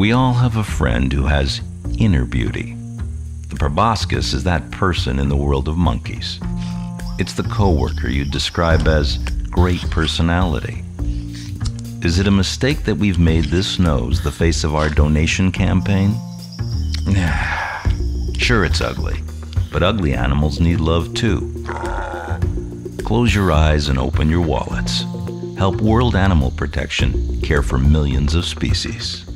We all have a friend who has inner beauty. The proboscis is that person in the world of monkeys. It's the coworker you describe as great personality. Is it a mistake that we've made this nose the face of our donation campaign? sure, it's ugly, but ugly animals need love too. Close your eyes and open your wallets. Help World Animal Protection care for millions of species.